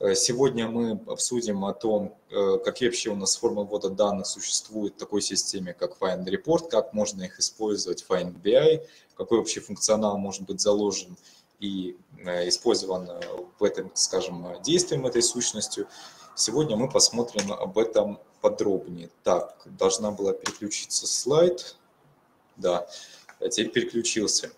Э, сегодня мы обсудим о том, э, какие вообще у нас формы ввода данных существуют в такой системе, как Find Report, как можно их использовать в Find BI, какой вообще функционал может быть заложен и э, использован в этом, скажем, действием этой сущностью. Сегодня мы посмотрим об этом подробнее. Так, должна была переключиться слайд. Да, теперь переключился.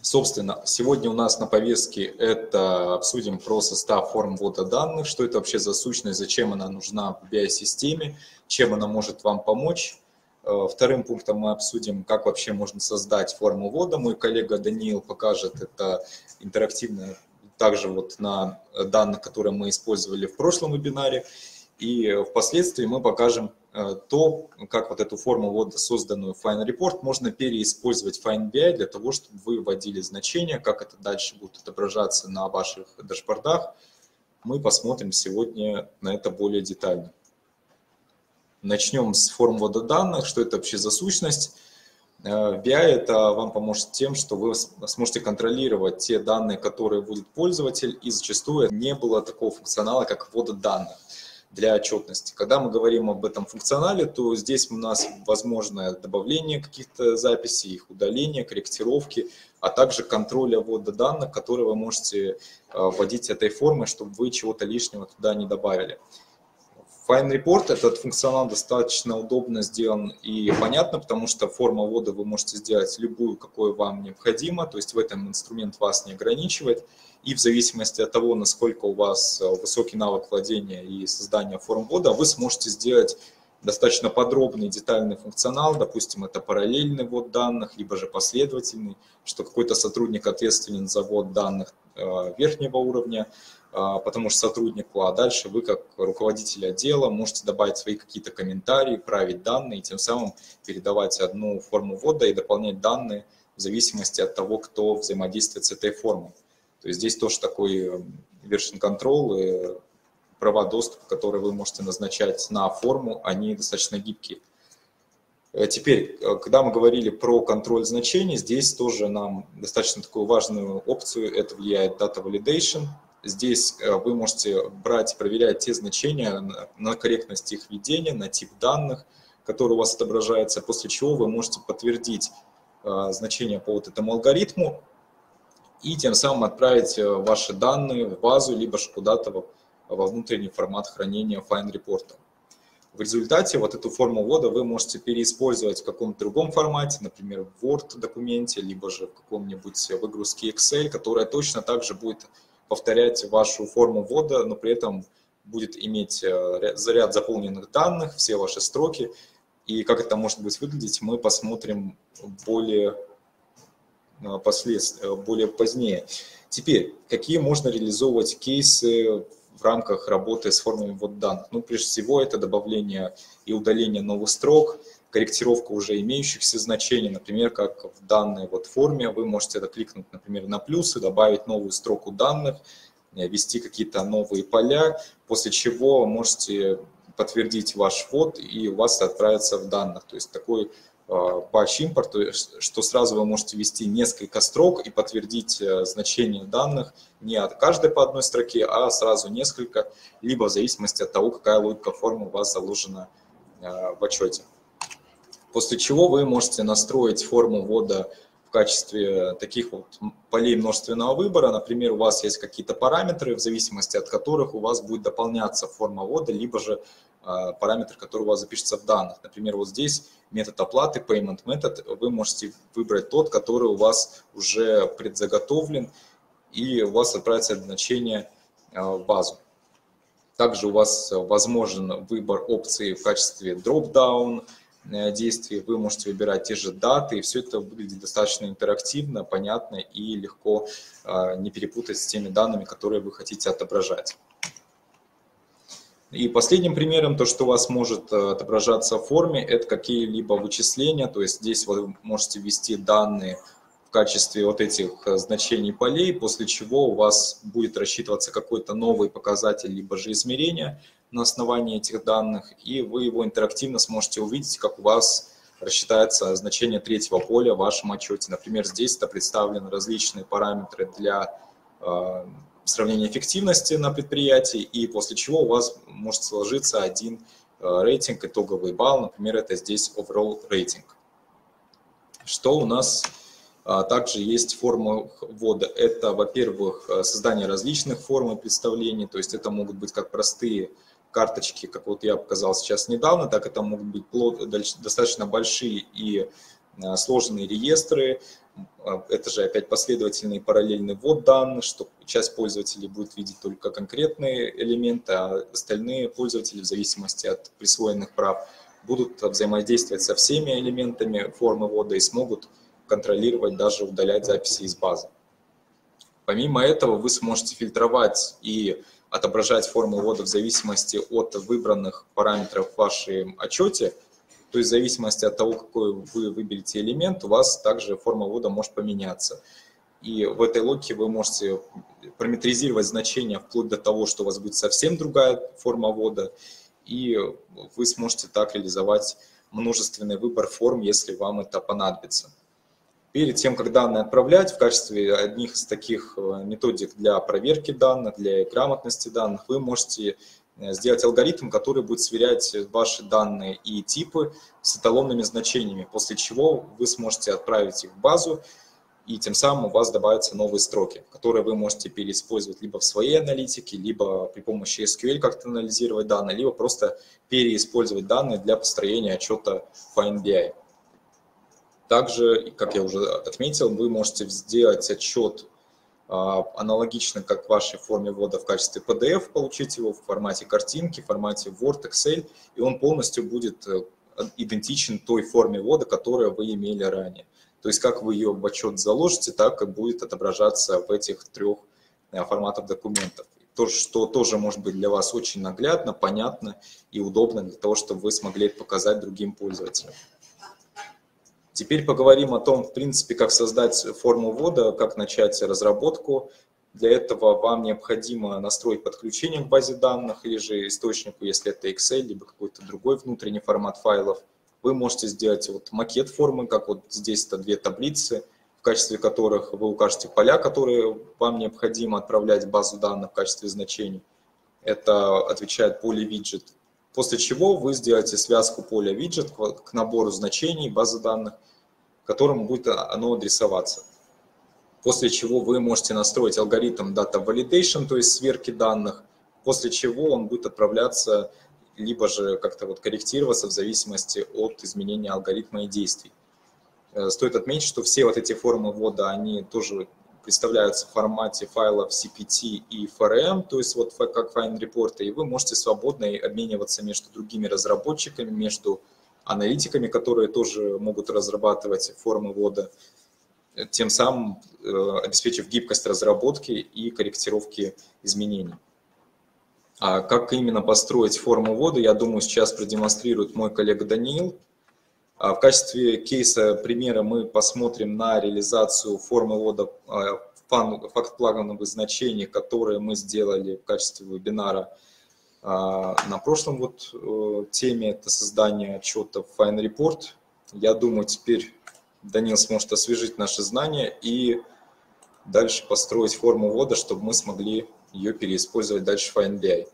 Собственно, сегодня у нас на повестке это обсудим про состав форм ввода данных, что это вообще за сущность, зачем она нужна в BI-системе, чем она может вам помочь. Э, вторым пунктом мы обсудим, как вообще можно создать форму ввода. Мой коллега Даниил покажет это интерактивно также вот на данных, которые мы использовали в прошлом вебинаре. И впоследствии мы покажем то, как вот эту форму, вот созданную Fine Report, можно переиспользовать в Fine BI для того, чтобы вы вводили значения, как это дальше будет отображаться на ваших дашбордах. Мы посмотрим сегодня на это более детально. Начнем с форм ввода данных, что это вообще за сущность. Э, BI это вам поможет тем, что вы сможете контролировать те данные, которые вводит пользователь, и зачастую не было такого функционала, как ввода данных для отчетности. Когда мы говорим об этом функционале, то здесь у нас возможно добавление каких-то записей, их удаление, корректировки, а также контроля ввода данных, которые вы можете э, вводить этой формой, чтобы вы чего-то лишнего туда не добавили. Fine Report, этот функционал достаточно удобно сделан и понятно, потому что форма ввода вы можете сделать любую, какую вам необходимо, то есть в этом инструмент вас не ограничивает. И в зависимости от того, насколько у вас э, высокий навык владения и создания форм ввода, вы сможете сделать достаточно подробный детальный функционал, допустим, это параллельный ввод данных, либо же последовательный, что какой-то сотрудник ответственен за ввод данных э, верхнего уровня, потому что сотруднику, а дальше вы как руководитель отдела можете добавить свои какие-то комментарии, править данные, и тем самым передавать одну форму ввода и дополнять данные в зависимости от того, кто взаимодействует с этой формой. То есть здесь тоже такой version control и права доступа, которые вы можете назначать на форму, они достаточно гибкие. Э, теперь, э, когда мы говорили про контроль значений, здесь тоже нам достаточно такую важную опцию, это влияет Data Validation. Здесь э, вы можете брать проверять те значения на корректность их введения, на тип данных, который у вас отображается, после чего вы можете подтвердить значение по вот этому алгоритму, и тем самым отправить э, ваши данные в базу, либо же куда-то во внутренний формат хранения Report. В результате вот эту форму ввода вы можете переиспользовать в каком-то другом формате, например, в Word документе, либо же в каком-нибудь выгрузке Excel, которая точно также будет повторять вашу форму ввода, но при этом будет иметь э, заряд заполненных данных, все ваши строки. И как это может быть выглядеть, мы посмотрим более Э, последствия, э, более позднее. Теперь, какие можно реализовывать кейсы в рамках работы с формами ввод данных? Ну, прежде всего, это добавление и удаление новых строк, корректировка уже имеющихся значений, например, как в данной вот форме, вы можете кликнуть, например, на плюс и добавить новую строку данных, э, ввести какие-то новые поля, после чего можете подтвердить ваш ввод, и у вас отправится в данных. То есть такой batch импорт, что сразу вы можете ввести несколько строк и подтвердить э, значение данных не от каждой по одной строке, а сразу несколько, либо в зависимости от того, какая логика формы у вас заложена э, в отчете. После чего вы можете настроить форму ввода в качестве таких вот полей множественного выбора. Например, у вас есть какие-то параметры, в зависимости от которых у вас будет дополняться форма ввода, либо же э, параметр, который у вас запишется в данных. Например, вот здесь метод оплаты, payment method, вы можете выбрать тот, который у вас уже предзаготовлен, и у вас отправится значение э, в базу. Также у вас возможен выбор опции в качестве drop-down действий. Вы можете выбирать те же даты, и все это выглядит достаточно интерактивно, понятно и легко э, не перепутать с теми данными, которые вы хотите отображать. И последним примером, то, что у вас может э, отображаться в форме, это какие-либо вычисления. То есть здесь вы можете ввести данные в качестве вот этих э, значений полей, после чего у вас будет рассчитываться какой-то новый показатель, либо же измерение на основании этих данных, и вы его интерактивно сможете увидеть, как у вас рассчитается значение третьего поля в вашем отчете. Например, здесь это представлены различные параметры для э, сравнение эффективности на предприятии, и после чего у вас может сложиться один рейтинг, итоговый балл, например, это здесь overall рейтинг. Что у нас также есть форма ввода. Это, во-первых, создание различных форм представлений, то есть это могут быть как простые карточки, как вот я показал сейчас недавно, так это могут быть достаточно большие и э, сложные реестры. Э, это же опять последовательный параллельный ввод данных, что часть пользователей будет видеть только конкретные элементы, а остальные пользователи в зависимости от присвоенных прав будут взаимодействовать со всеми элементами формы ввода и смогут контролировать, даже удалять записи из базы. Помимо этого вы сможете фильтровать и отображать форму ввода в зависимости от выбранных параметров в вашем отчете, то есть в зависимости от того, какой вы выберете элемент, у вас также форма ввода может поменяться. И в этой логике вы можете параметризировать значения вплоть до того, что у вас будет совсем другая форма ввода, и вы сможете так реализовать множественный выбор форм, если вам это понадобится. Перед тем, как данные отправлять, в качестве одних из таких э, методик для проверки данных, для грамотности данных, вы можете э, сделать алгоритм, который будет сверять ваши данные и типы с эталонными значениями, после чего вы сможете отправить их в базу, и тем самым у вас добавятся новые строки, которые вы можете переиспользовать либо в своей аналитике, либо при помощи SQL как-то анализировать данные, либо просто переиспользовать данные для построения отчета FineBI. Также, как я уже отметил, вы можете сделать отчет а, аналогично, как в вашей форме ввода в качестве PDF, получить его в формате картинки, в формате Word, Excel, и он полностью будет э, идентичен той форме ввода, которую вы имели ранее. То есть как вы ее в отчет заложите, так и будет отображаться в этих трех э, форматах документов. То, что тоже может быть для вас очень наглядно, понятно и удобно для того, чтобы вы смогли показать другим пользователям. Теперь поговорим о том, в принципе, как создать форму ввода, как начать разработку. Для этого вам необходимо настроить подключение к базе данных или же источнику, если это Excel, либо какой-то другой внутренний формат файлов. Вы можете сделать вот макет формы, как вот здесь это две таблицы, в качестве которых вы укажете поля, которые вам необходимо отправлять в базу данных в качестве значений. Это отвечает поле виджет. После чего вы сделаете связку поля виджет к набору значений базы данных которому будет оно адресоваться. После чего вы можете настроить алгоритм Data Validation, то есть сверки данных, после чего он будет отправляться, либо же как-то вот корректироваться в зависимости от изменения алгоритма и действий. Э, стоит отметить, что все вот эти формы ввода, они тоже представляются в формате файлов CPT и FRM, то есть вот как Report, и вы можете свободно обмениваться между другими разработчиками, между аналитиками, которые тоже могут разрабатывать формы ввода, тем самым э, обеспечив гибкость разработки и корректировки изменений. А как именно построить форму ввода, я думаю, сейчас продемонстрирует мой коллега Даниил. А в качестве кейса примера мы посмотрим на реализацию формы ввода э, факт-плагановых значений, которые мы сделали в качестве вебинара а, на прошлом вот э, теме это создание отчета Fine Report. Я думаю, теперь Данил сможет освежить наши знания и дальше построить форму ввода, чтобы мы смогли ее переиспользовать дальше в FineBI.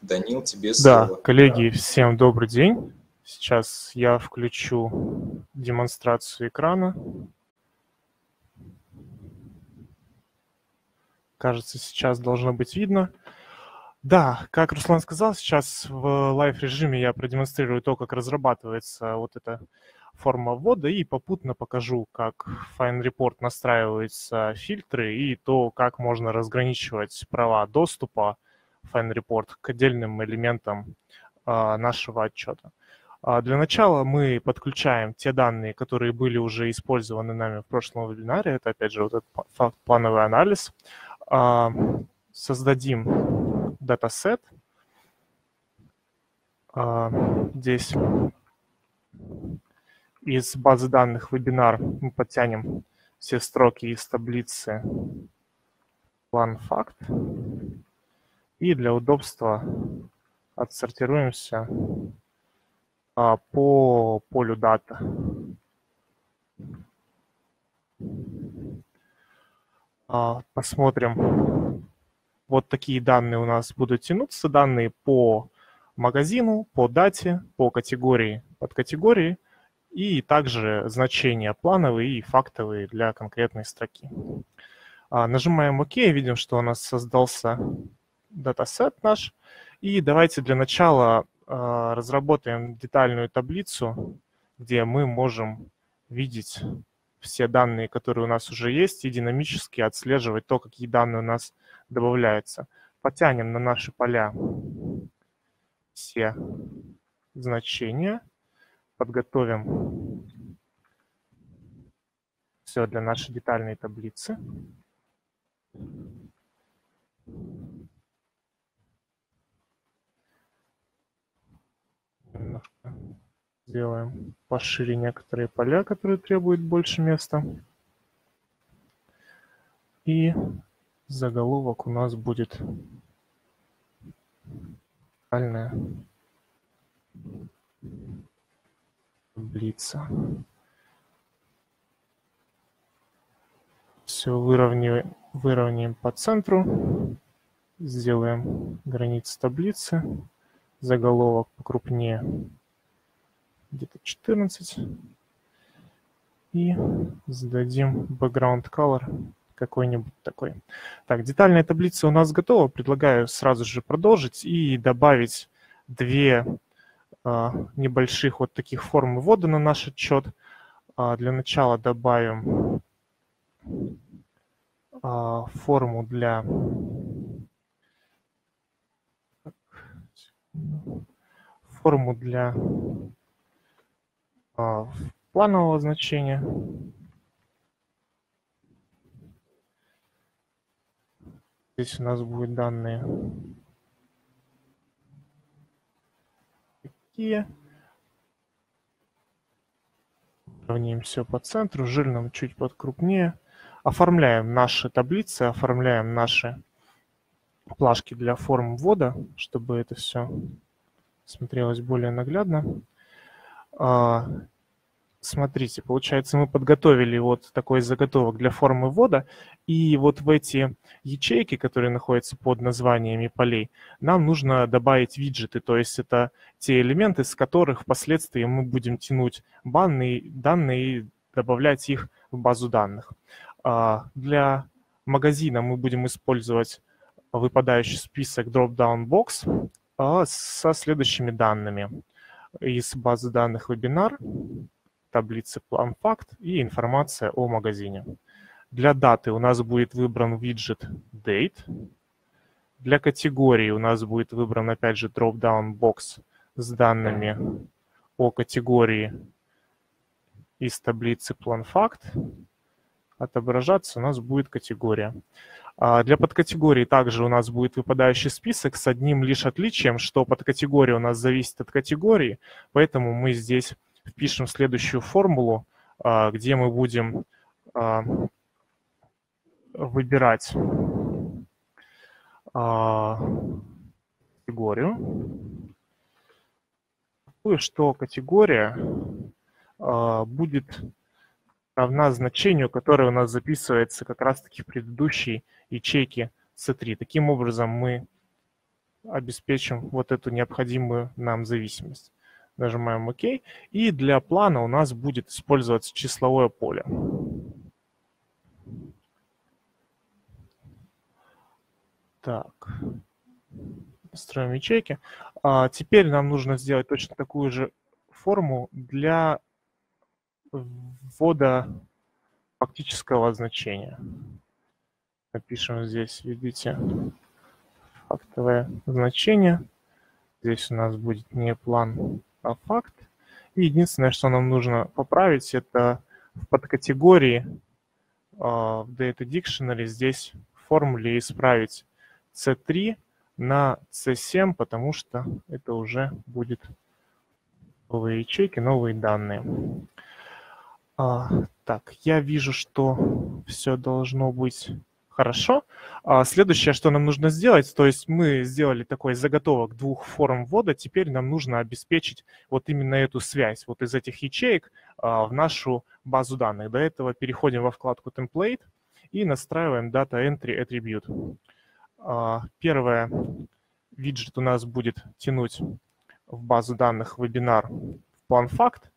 Данил, тебе слово. Да, коллеги, всем добрый день. Сейчас я включу демонстрацию экрана. Кажется, сейчас должно быть видно. Да, как Руслан сказал, сейчас в live-режиме я продемонстрирую то, как разрабатывается вот эта форма ввода и попутно покажу, как в Fine Report настраиваются фильтры и то, как можно разграничивать права доступа Fine Report к отдельным элементам а, нашего отчета. А для начала мы подключаем те данные, которые были уже использованы нами в прошлом вебинаре. Это, опять же, вот этот факт плановый анализ. А, создадим датасет. А, здесь из базы данных вебинар мы подтянем все строки из таблицы план факт. И для удобства отсортируемся по полю дата. А, посмотрим. Вот такие данные у нас будут тянуться. Данные по магазину, по дате, по категории, под категории и также значения плановые и фактовые для конкретной строки. А, нажимаем ОК, видим, что у нас создался датасет наш. И давайте для начала а, разработаем детальную таблицу, где мы можем видеть все данные, которые у нас уже есть, и динамически отслеживать то, какие данные у нас добавляются. Потянем на наши поля все значения, подготовим все для нашей детальной таблицы. Сделаем пошире некоторые поля, которые требуют больше места. И заголовок у нас будет детальная таблица. Все выровняем, выровняем по центру. Сделаем границы таблицы. Заголовок покрупнее. Где-то 14. И зададим background color какой-нибудь такой. Так, детальная таблица у нас готова. Предлагаю сразу же продолжить и добавить две а, небольших вот таких форм ввода на наш отчет. А, для начала добавим а, форму для форму для а, планового значения. Здесь у нас будут данные такие. Равняем все по центру, жирным чуть подкрупнее оформляем наши таблицы, оформляем наши плашки для форм ввода, чтобы это все смотрелось более наглядно. А, смотрите, получается, мы подготовили вот такой заготовок для формы ввода, и вот в эти ячейки, которые находятся под названиями полей, нам нужно добавить виджеты, то есть это те элементы, с которых впоследствии мы будем тянуть банные данные и добавлять их в базу данных. А, для магазина мы будем использовать выпадающий список Dropdown Box а, со следующими данными. Из базы данных вебинар, таблицы план факт и информация о магазине. Для даты у нас будет выбран виджет Date. Для категории у нас будет выбран опять же Dropdown Box с данными о категории из таблицы план факт отображаться у нас будет категория. А для подкатегории также у нас будет выпадающий список с одним лишь отличием, что подкатегория у нас зависит от категории, поэтому мы здесь впишем следующую формулу, а, где мы будем а, выбирать категорию, что категория будет равна значению, которое у нас записывается как раз-таки в предыдущей ячейке C3. Таким образом мы обеспечим вот эту необходимую нам зависимость. Нажимаем ОК. И для плана у нас будет использоваться числовое поле. Так, строим ячейки. А теперь нам нужно сделать точно такую же форму для ввода фактического значения. Напишем здесь, видите, фактовое значение. Здесь у нас будет не план, а факт. И единственное, что нам нужно поправить, это в подкатегории uh, в Data Dictionary здесь в формуле исправить C3 на C7, потому что это уже будет новые ячейки, новые данные. А, так, я вижу, что все должно быть хорошо. А, следующее, что нам нужно сделать, то есть мы сделали такой заготовок двух форм ввода, теперь нам нужно обеспечить вот именно эту связь вот из этих ячеек а, в нашу базу данных. До этого переходим во вкладку Template и настраиваем Data Entry Attribute. А, первое, виджет у нас будет тянуть в базу данных вебинар в план факт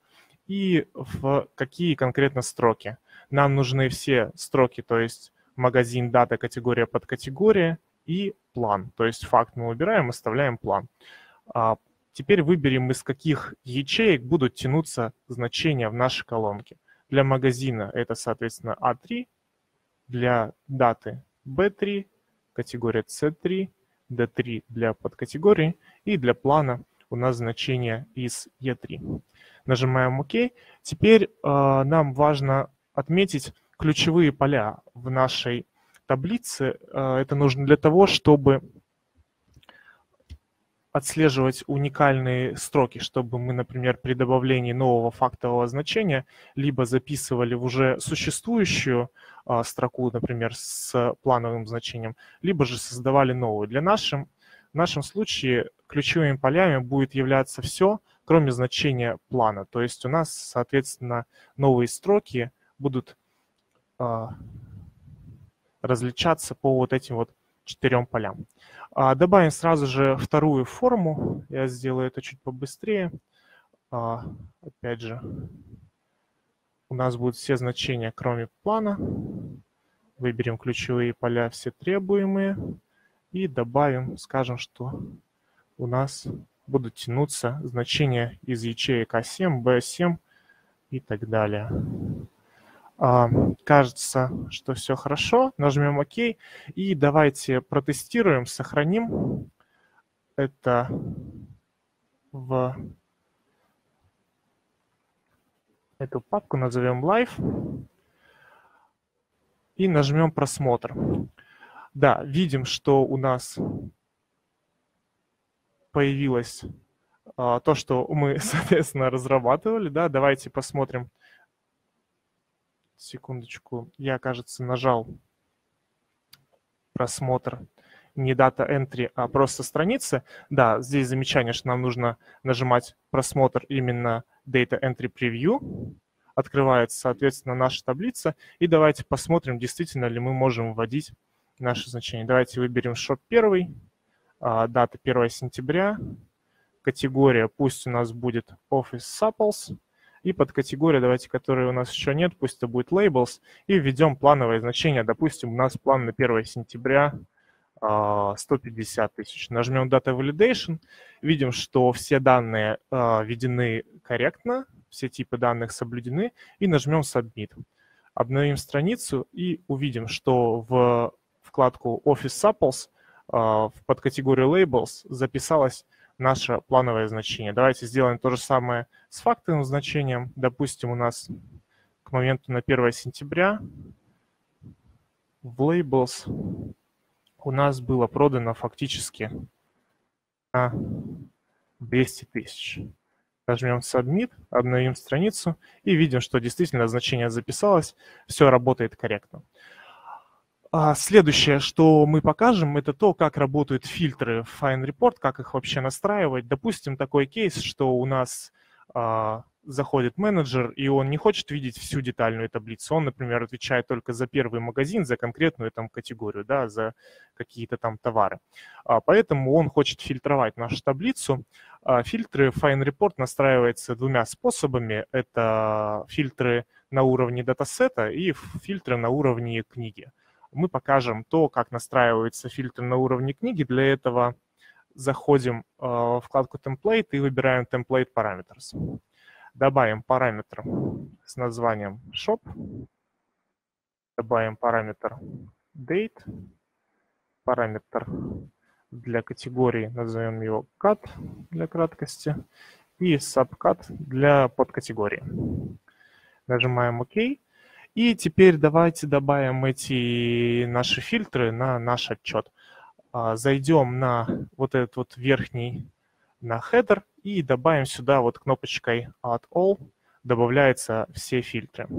и в какие конкретно строки. Нам нужны все строки, то есть магазин, дата, категория, подкатегория и план. То есть факт мы убираем, оставляем план. А теперь выберем, из каких ячеек будут тянуться значения в нашей колонке. Для магазина это, соответственно, А3, для даты B3, категория C3, D3 для подкатегории и для плана у нас значение из E3. Нажимаем ОК. Теперь э, нам важно отметить ключевые поля в нашей таблице. Э, это нужно для того, чтобы отслеживать уникальные строки, чтобы мы, например, при добавлении нового фактового значения либо записывали в уже существующую а, строку, например, с плановым значением, либо же создавали новую. Для нашим, в нашем случае ключевыми полями будет являться все, кроме значения плана. То есть у нас, соответственно, новые строки будут а, различаться по вот этим вот четырем полям. А, добавим сразу же вторую форму. Я сделаю это чуть побыстрее. А, опять же, у нас будут все значения, кроме плана. Выберем ключевые поля, все требуемые. И добавим, скажем, что у нас будут тянуться значения из ячеек А7, Б7 и так далее. А, кажется, что все хорошо. Нажмем ОК. И давайте протестируем, сохраним это в эту папку, назовем Live. И нажмем просмотр. Да, видим, что у нас появилось а, то, что мы, соответственно, разрабатывали. Да, давайте посмотрим Секундочку. Я, кажется, нажал просмотр не дата entry, а просто страницы. Да, здесь замечание, что нам нужно нажимать просмотр именно Data Entry Preview. Открывается, соответственно, наша таблица. И давайте посмотрим, действительно ли мы можем вводить наши значения. Давайте выберем shop 1, а, дата 1 сентября, категория пусть у нас будет Office Supples, и под категория, давайте, которой у нас еще нет, пусть это будет labels, и введем плановое значение. Допустим, у нас план на 1 сентября 150 а, тысяч. Нажмем Data Validation, видим, что все данные а, введены корректно, все типы данных соблюдены, и нажмем Submit. Обновим страницу и увидим, что в вкладку Office Supples а, в подкатегорию Labels записалась наше плановое значение. Давайте сделаем то же самое с фактовым значением. Допустим, у нас к моменту на 1 сентября в Labels у нас было продано фактически на 200 тысяч. Нажмем Submit, обновим страницу и видим, что действительно значение записалось, все работает корректно. А следующее, что мы покажем, это то, как работают фильтры в Fine Report, как их вообще настраивать. Допустим, такой кейс, что у нас а, заходит менеджер, и он не хочет видеть всю детальную таблицу. Он, например, отвечает только за первый магазин, за конкретную там категорию, да, за какие-то там товары. А, поэтому он хочет фильтровать нашу таблицу. А, фильтры Fine Report настраиваются двумя способами. Это фильтры на уровне датасета и фильтры на уровне книги мы покажем то, как настраивается фильтр на уровне книги. Для этого заходим э, в вкладку Template и выбираем Template Parameters. Добавим параметр с названием Shop. Добавим параметр Date. Параметр для категории, назовем его Cut для краткости. И Subcut для подкатегории. Нажимаем ОК. И теперь давайте добавим эти наши фильтры на наш отчет. А, зайдем на вот этот вот верхний, на header и добавим сюда вот кнопочкой Add All, добавляются все фильтры.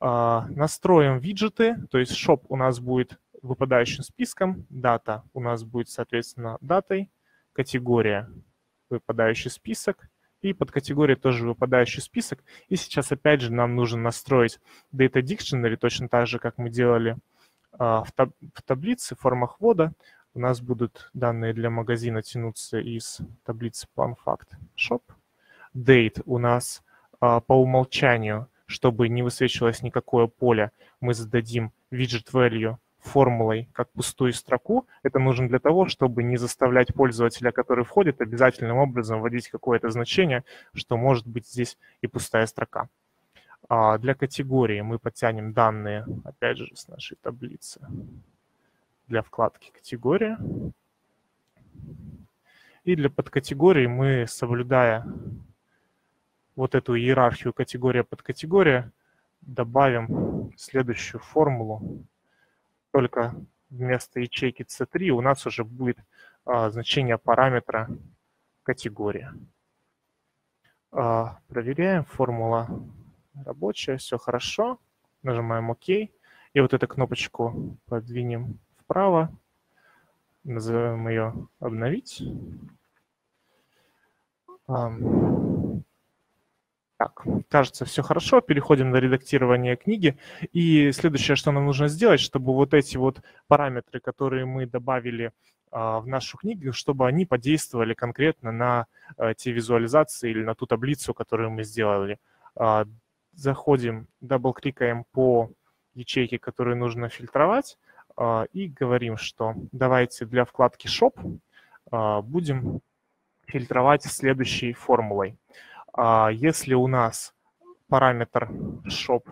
А, настроим виджеты, то есть shop у нас будет выпадающим списком, дата у нас будет, соответственно, датой, категория выпадающий список и под категорией тоже выпадающий список. И сейчас опять же нам нужно настроить Data Dictionary точно так же, как мы делали а, в, таб в таблице, в формах ввода. У нас будут данные для магазина тянуться из таблицы PlanFact Shop. Date у нас а, по умолчанию, чтобы не высвечивалось никакое поле, мы зададим widget value формулой как пустую строку. Это нужно для того, чтобы не заставлять пользователя, который входит, обязательным образом вводить какое-то значение, что может быть здесь и пустая строка. А для категории мы подтянем данные, опять же, с нашей таблицы для вкладки «Категория». И для подкатегории мы, соблюдая вот эту иерархию категория-подкатегория, добавим следующую формулу только вместо ячейки C3 у нас уже будет а, значение параметра категория. А, проверяем, формула рабочая, все хорошо. Нажимаем ОК. И вот эту кнопочку подвинем вправо. Назовем ее «Обновить». Так, кажется, все хорошо. Переходим на редактирование книги. И следующее, что нам нужно сделать, чтобы вот эти вот параметры, которые мы добавили а, в нашу книгу, чтобы они подействовали конкретно на а, те визуализации или на ту таблицу, которую мы сделали. А, заходим, дабл-кликаем по ячейке, которую нужно фильтровать, а, и говорим, что давайте для вкладки Shop будем фильтровать следующей формулой. А если у нас параметр shop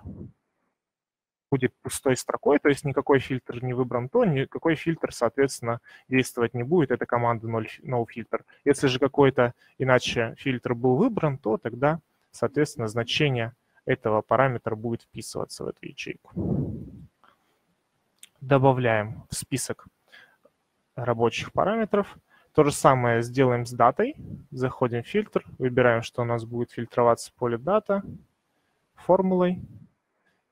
будет пустой строкой, то есть никакой фильтр не выбран, то никакой фильтр, соответственно, действовать не будет. Это команда noFilter. Если же какой-то иначе фильтр был выбран, то тогда, соответственно, значение этого параметра будет вписываться в эту ячейку. Добавляем в список рабочих параметров – то же самое сделаем с датой. Заходим в фильтр, выбираем, что у нас будет фильтроваться поле дата формулой.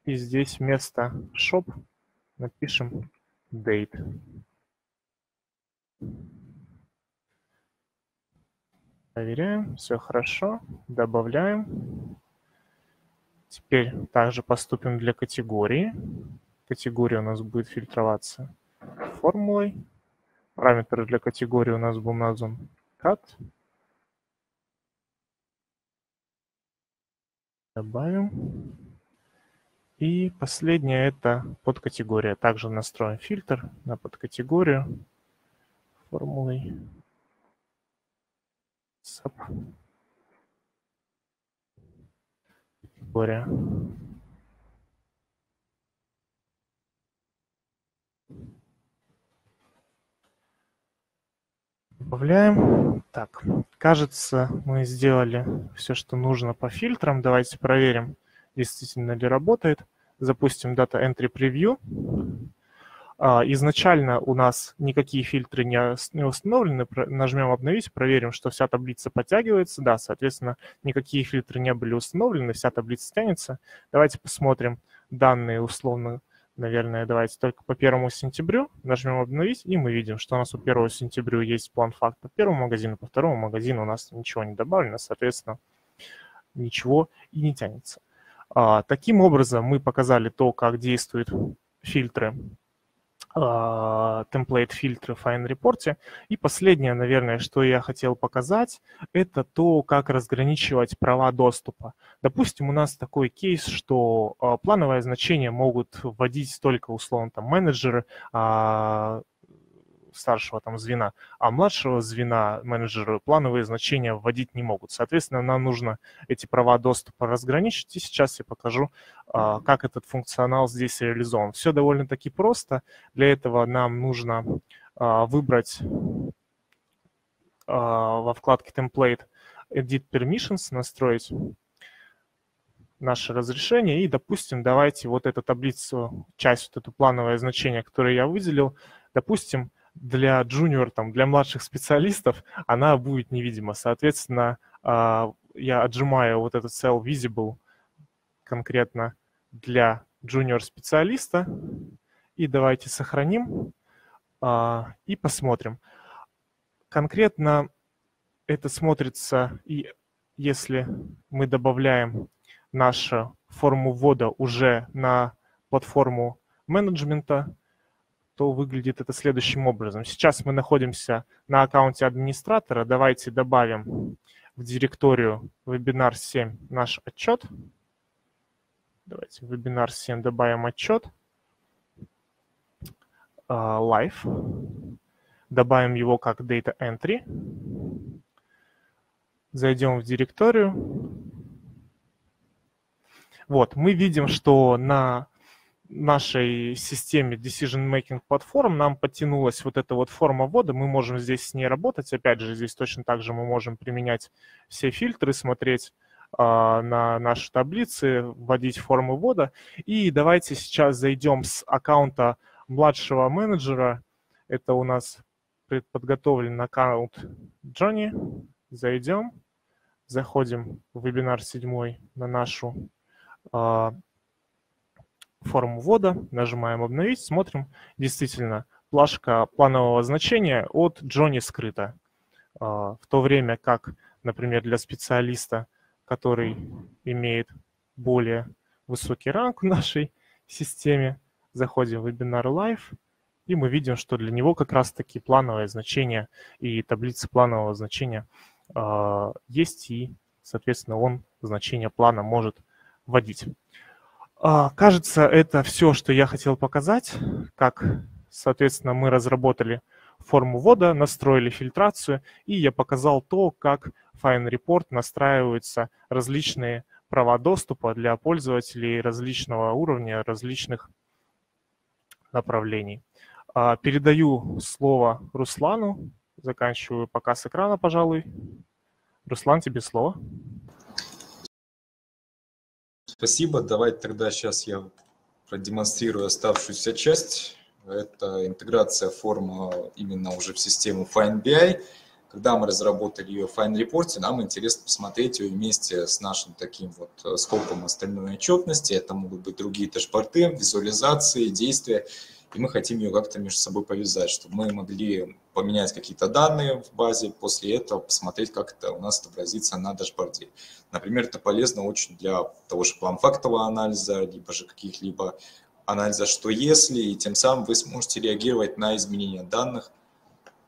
И здесь вместо shop напишем date. Проверяем, все хорошо, добавляем. Теперь также поступим для категории. Категория у нас будет фильтроваться формулой. Параметр для категории у нас был назван cut. Добавим. И последнее это подкатегория. Также настроим фильтр на подкатегорию формулой sub категория. Добавляем. Так, кажется, мы сделали все, что нужно по фильтрам. Давайте проверим, действительно ли работает. Запустим Data Entry Preview. А, изначально у нас никакие фильтры не установлены. Нажмем «Обновить», проверим, что вся таблица подтягивается. Да, соответственно, никакие фильтры не были установлены, вся таблица тянется. Давайте посмотрим данные условно наверное, давайте только по первому сентябрю. Нажмем «Обновить», и мы видим, что у нас по первому сентябрю есть план факт по первому магазину, по второму магазину у нас ничего не добавлено, соответственно, ничего и не тянется. А, таким образом, мы показали то, как действуют фильтры темплейт фильтры в Fine Report. И последнее, наверное, что я хотел показать, это то, как разграничивать права доступа. Допустим, у нас такой кейс, что а, плановое значение могут вводить только условно там менеджеры, а, старшего там звена, а младшего звена менеджеры плановые значения вводить не могут. Соответственно, нам нужно эти права доступа разграничить, и сейчас я покажу, а, как этот функционал здесь реализован. Все довольно-таки просто. Для этого нам нужно а, выбрать а, во вкладке Template Edit Permissions, настроить наше разрешение. И, допустим, давайте вот эту таблицу, часть, вот это плановое значение, которое я выделил, допустим, для junior, там, для младших специалистов она будет невидима. Соответственно, а, я отжимаю вот этот cell visible конкретно для junior специалиста. И давайте сохраним а, и посмотрим. Конкретно это смотрится и если мы добавляем нашу форму ввода уже на платформу менеджмента, то выглядит это следующим образом. Сейчас мы находимся на аккаунте администратора. Давайте добавим в директорию вебинар 7 наш отчет. Давайте в вебинар 7 добавим отчет. Live. Добавим его как Data Entry. Зайдем в директорию. Вот, мы видим, что на нашей системе Decision Making Platform нам подтянулась вот эта вот форма ввода, мы можем здесь с ней работать. Опять же, здесь точно так же мы можем применять все фильтры, смотреть э, на наши таблицы, вводить формы ввода. И давайте сейчас зайдем с аккаунта младшего менеджера. Это у нас подготовлен аккаунт Джонни. Зайдем, заходим в вебинар 7 на нашу э, форму ввода, нажимаем «Обновить», смотрим, действительно, плашка планового значения от Джонни скрыта. А, в то время как, например, для специалиста, который имеет более высокий ранг в нашей системе, заходим в Webinar Live, и мы видим, что для него как раз-таки плановое значение и таблица планового значения э, есть, и, соответственно, он значение плана может вводить. А, кажется, это все, что я хотел показать, как, соответственно, мы разработали форму ввода, настроили фильтрацию, и я показал то, как в Fine Report настраиваются различные права доступа для пользователей различного уровня, различных направлений. А, передаю слово Руслану. Заканчиваю показ экрана, пожалуй. Руслан, тебе слово. Спасибо. Давайте тогда сейчас я продемонстрирую оставшуюся часть. Это интеграция формы именно уже в систему FineBI. Когда мы разработали ее в Fine Report, нам интересно посмотреть ее вместе с нашим таким вот э, скопом остальной отчетности. Это могут быть другие дашборды, визуализации, действия и мы хотим ее как-то между собой повязать, чтобы мы могли поменять какие-то данные в базе, после этого посмотреть, как это у нас отобразится на дашборде. Например, это полезно очень для того же план-фактового анализа, либо же каких-либо анализа «что если», и тем самым вы сможете реагировать на изменения данных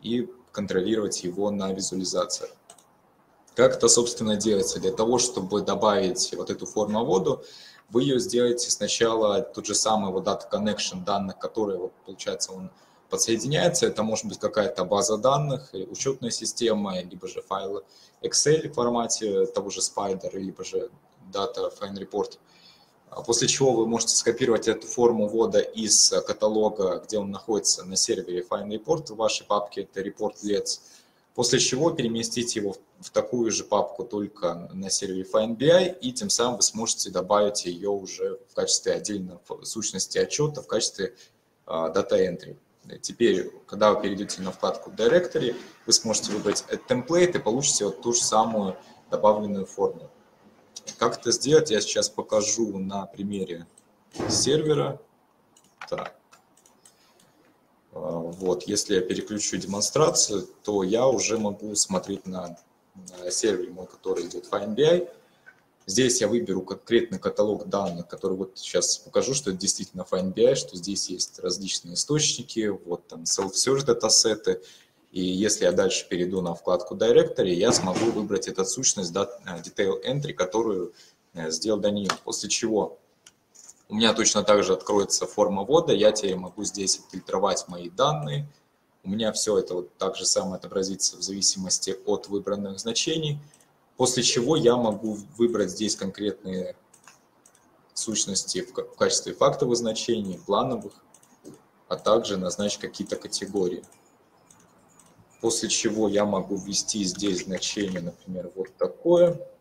и контролировать его на визуализациях. Как это, собственно, делается? Для того, чтобы добавить вот эту форму воду, вы ее сделаете сначала тот же самый вот data connection данных, которые, вот, получается, он подсоединяется. Это может быть какая-то база данных, учетная система, либо же файлы Excel в формате того же Spider, либо же Data Fine Report. А после чего вы можете скопировать эту форму ввода из каталога, где он находится на сервере Fine Report в вашей папке, это Report Let's, после чего переместить его в такую же папку только на сервере FindBI, и тем самым вы сможете добавить ее уже в качестве отдельной сущности отчета, в качестве uh, Data Entry. Теперь, когда вы перейдете на вкладку Directory, вы сможете выбрать Template и получите вот ту же самую добавленную форму. Как это сделать, я сейчас покажу на примере сервера. Так. Вот, если я переключу демонстрацию, то я уже могу смотреть на, сервере мой, который идет FineBI. Здесь я выберу конкретный каталог данных, который вот сейчас покажу, что это действительно FineBI, что здесь есть различные источники, вот там self-search датасеты. И если я дальше перейду на вкладку Directory, я смогу выбрать эту сущность э, Detail Entry, которую э, сделал Даниил. После чего у меня точно так же откроется форма ввода, я теперь могу здесь фильтровать мои данные. У меня все это вот так же самое отобразится в зависимости от выбранных значений, после чего я могу выбрать здесь конкретные сущности в качестве фактовых значений, плановых, а также назначить какие-то категории. После чего я могу ввести здесь значение, например, вот такое –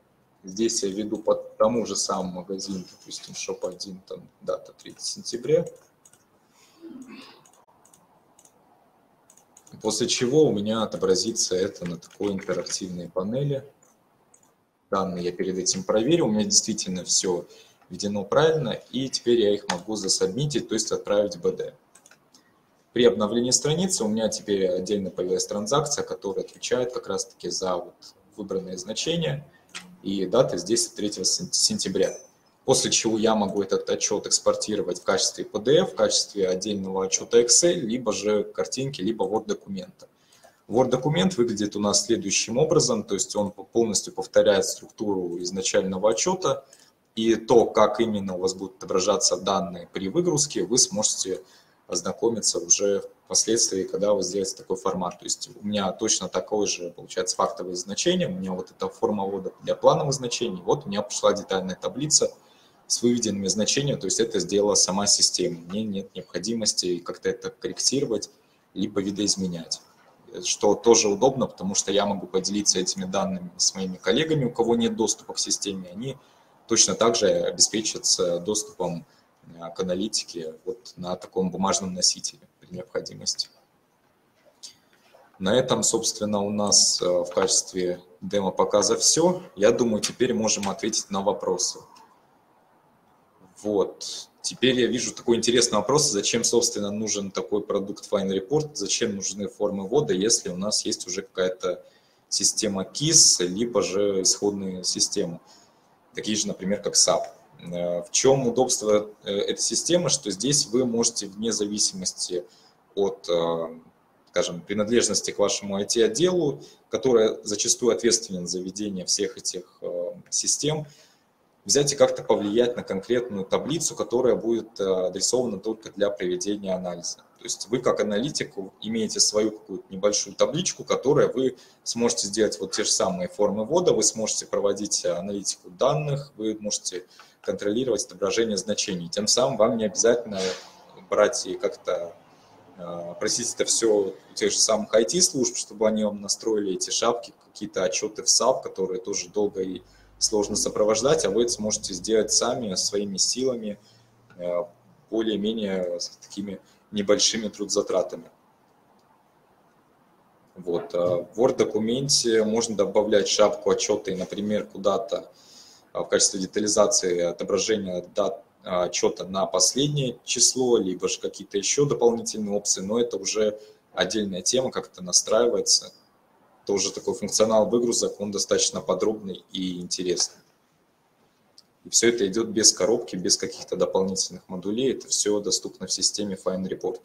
Здесь я веду по тому же самому магазину, допустим, shop1, там дата 3 сентября. После чего у меня отобразится это на такой интерактивной панели. Данные я перед этим проверил, у меня действительно все введено правильно, и теперь я их могу засобмитить, то есть отправить в БД. При обновлении страницы у меня теперь отдельно появилась транзакция, которая отвечает как раз-таки за вот выбранные значения – и дата здесь 3 сентября. После чего я могу этот отчет экспортировать в качестве PDF, в качестве отдельного отчета Excel, либо же картинки, либо Word-документа. Word-документ выглядит у нас следующим образом, то есть он полностью повторяет структуру изначального отчета, и то, как именно у вас будут отображаться данные при выгрузке, вы сможете ознакомиться уже впоследствии, когда вы сделаете такой формат. То есть у меня точно такое же, получается, фактовое значение, у меня вот эта форма ввода для плановых значений, вот у меня пошла детальная таблица с выведенными значениями, то есть это сделала сама система. Мне нет необходимости как-то это корректировать, либо видоизменять что тоже удобно, потому что я могу поделиться этими данными с моими коллегами, у кого нет доступа к системе, они точно так же обеспечатся доступом э, к аналитике вот на таком бумажном носителе необходимости. На этом, собственно, у нас э, в качестве демо-показа все. Я думаю, теперь можем ответить на вопросы. Вот. Теперь я вижу такой интересный вопрос, зачем, собственно, нужен такой продукт Fine Report, зачем нужны формы ввода, если у нас есть уже какая-то система KISS, либо же исходные системы, такие же, например, как SAP. Э, в чем удобство э, этой системы, что здесь вы можете вне зависимости от, э, скажем, принадлежности к вашему IT-отделу, которая зачастую ответственен за ведение всех этих систем, взять и как-то повлиять на конкретную таблицу, которая будет э, адресована только для проведения анализа. То есть вы как аналитик имеете свою какую-то небольшую табличку, которая вы сможете сделать вот те же самые формы ввода, вы сможете проводить аналитику данных, вы можете контролировать отображение значений. Тем самым вам не обязательно брать и как-то э, просить это все у тех же самых IT-служб, чтобы они вам настроили эти шапки, какие-то отчеты в SAP, которые тоже долго и сложно сопровождать, а вы это сможете сделать сами, своими силами, э, более-менее с такими небольшими трудзатратами. Вот. А в Word-документе можно добавлять шапку отчета и, например, куда-то а, в качестве детализации отображения дат отчета на последнее число, либо же какие-то еще дополнительные опции, но это уже отдельная тема, как это настраивается – тоже такой функционал выгрузок, он достаточно подробный и интересный. И все это идет без коробки, без каких-то дополнительных модулей. Это все доступно в системе Fine Report.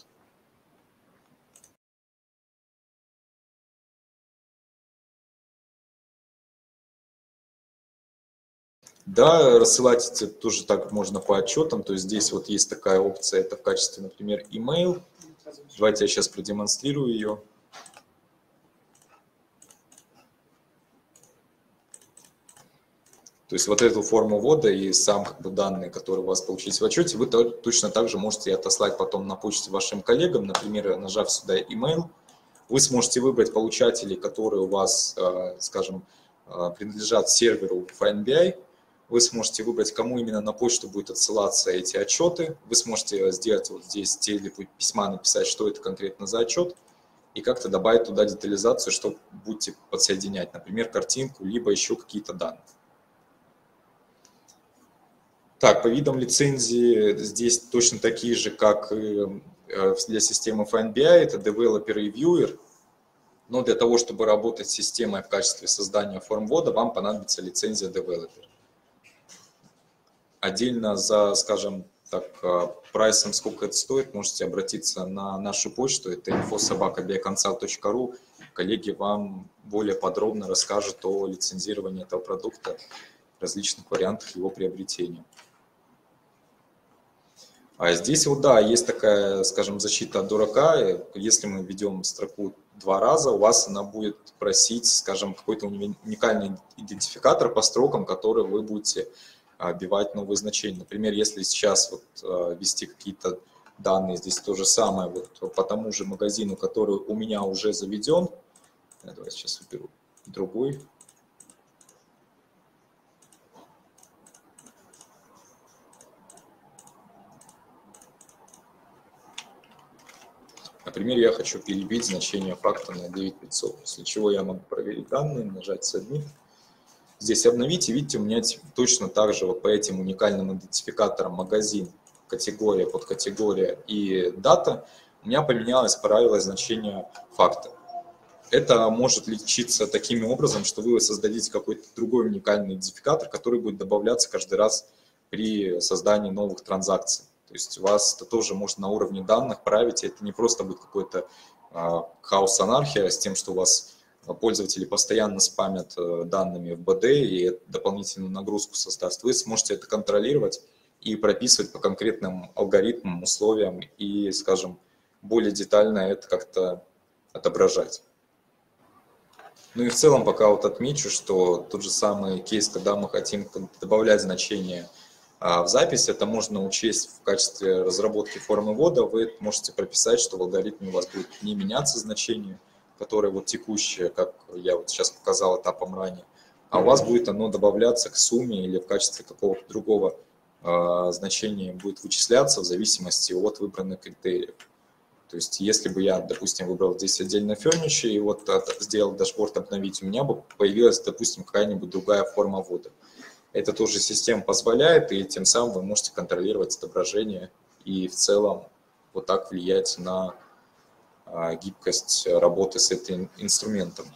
Да, рассылать это тоже так можно по отчетам. То есть здесь вот есть такая опция, это в качестве, например, email. Давайте я сейчас продемонстрирую ее. То есть вот эту форму ввода и сам как бы, данные, которые у вас получились в отчете, вы точно так же можете отослать потом на почте вашим коллегам, например, нажав сюда email. Вы сможете выбрать получателей, которые у вас, э, скажем, э, принадлежат серверу FineBI. Вы сможете выбрать, кому именно на почту будут отсылаться эти отчеты. Вы сможете сделать вот здесь теле письма, написать, что это конкретно за отчет, и как-то добавить туда детализацию, что будете подсоединять, например, картинку, либо еще какие-то данные. Так, по видам лицензии здесь точно такие же, как э, для системы FineBI, это Developer и Viewer. Но для того, чтобы работать с системой в качестве создания форм ввода, вам понадобится лицензия Developer. Отдельно за, скажем так, э, прайсом, сколько это стоит, можете обратиться на нашу почту, это infosobakabioconsult.ru. Коллеги вам более подробно расскажут о лицензировании этого продукта, различных вариантах его приобретения. А здесь вот, да, есть такая, скажем, защита от дурака. Если мы введем строку два раза, у вас она будет просить, скажем, какой-то уникальный идентификатор по строкам, который вы будете вбивать новые значения. Например, если сейчас вот ввести какие-то данные, здесь то же самое, вот по тому же магазину, который у меня уже заведен, давайте сейчас выберу другой, Например, я хочу перебить значение факта на 9500, после чего я могу проверить данные, нажать Submit. Здесь обновить, и видите, у меня точно так же вот по этим уникальным идентификаторам магазин, категория, подкатегория и дата, у меня поменялось, правило значение факта. это может лечиться таким образом, что вы создадите какой-то другой уникальный идентификатор, который будет добавляться каждый раз при создании новых транзакций. То есть у вас это тоже можно на уровне данных править, это не просто будет какой-то а, хаос-анархия с тем, что у вас пользователи постоянно спамят э, данными в БД и дополнительную нагрузку создаст. Вы сможете это контролировать и прописывать по конкретным алгоритмам, условиям и, скажем, более детально это как-то отображать. Ну и в целом пока вот отмечу, что тот же самый кейс, когда мы хотим добавлять значение а, в запись, это можно учесть в качестве разработки формы ввода. Вы можете прописать, что в алгоритме у вас будет не меняться значение, которое вот текущее, как я вот сейчас показал этапом ранее, а у вас будет оно добавляться к сумме или в качестве какого-то другого э, значения будет вычисляться в зависимости от выбранных критериев. То есть если бы я, допустим, выбрал здесь отдельно furniture и вот сделал дашборд обновить, у меня бы появилась, допустим, какая-нибудь другая форма ввода. Это тоже система позволяет, и тем самым вы можете контролировать отображение и в целом вот так влиять на гибкость работы с этим инструментом.